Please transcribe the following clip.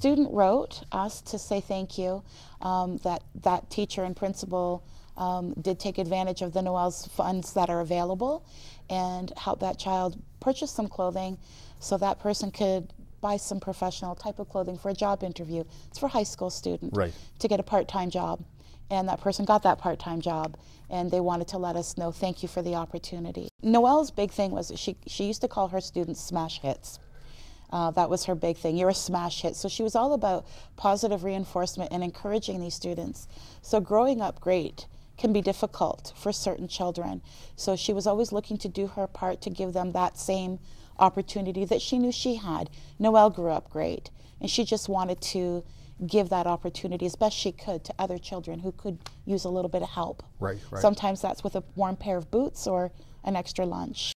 Student wrote us to say thank you, um, that that teacher and principal um, did take advantage of the Noelle's funds that are available and help that child purchase some clothing so that person could buy some professional type of clothing for a job interview. It's for high school student Right. to get a part-time job. And that person got that part-time job and they wanted to let us know thank you for the opportunity. Noelle's big thing was she, she used to call her students smash hits. Uh, that was her big thing. You're a smash hit. So she was all about positive reinforcement and encouraging these students. So growing up great can be difficult for certain children. So she was always looking to do her part to give them that same opportunity that she knew she had. Noelle grew up great, and she just wanted to give that opportunity as best she could to other children who could use a little bit of help. Right, right. Sometimes that's with a warm pair of boots or an extra lunch.